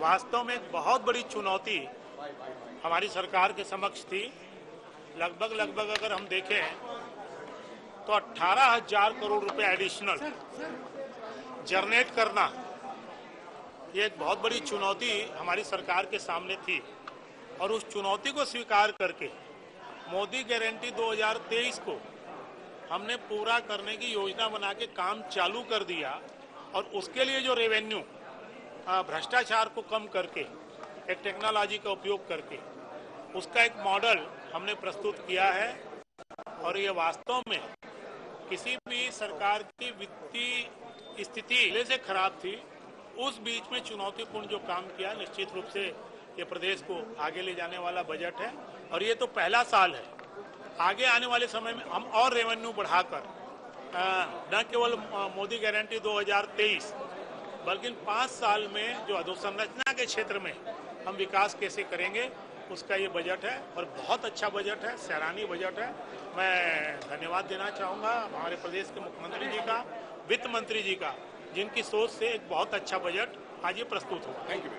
वास्तव में एक बहुत बड़ी चुनौती हमारी सरकार के समक्ष थी। लगभग लगभग अगर हम देखें तो अट्ठारह हज़ार करोड़ रुपए एडिशनल जनरेट करना ये एक बहुत बड़ी चुनौती हमारी सरकार के सामने थी। और उस चुनौती को स्वीकार करके मोदी गारंटी 2023 को हमने पूरा करने की योजना बना के काम चालू कर दिया। और उसके लिए जो रेवेन्यू भ्रष्टाचार को कम करके, एक टेक्नोलॉजी का उपयोग करके, उसका एक मॉडल हमने प्रस्तुत किया है। और ये वास्तव में किसी भी सरकार की वित्तीय स्थिति पहले से खराब थी, उस बीच में चुनौतीपूर्ण जो काम किया, निश्चित रूप से ये प्रदेश को आगे ले जाने वाला बजट है। और ये तो पहला साल है। आगे आने वाले समय में हम और रेवेन्यू बढ़ाकर न केवल मोदी गारंटी 2023 बल्कि पाँच साल में जो अधोसंरचना के क्षेत्र में हम विकास कैसे करेंगे, उसका ये बजट है और बहुत अच्छा बजट है सैलानी बजट है। मैं धन्यवाद देना चाहूँगा हमारे प्रदेश के मुख्यमंत्री जी का, वित्त मंत्री जी का, जिनकी सोच से एक बहुत अच्छा बजट आज ये प्रस्तुत हुआ। Thank you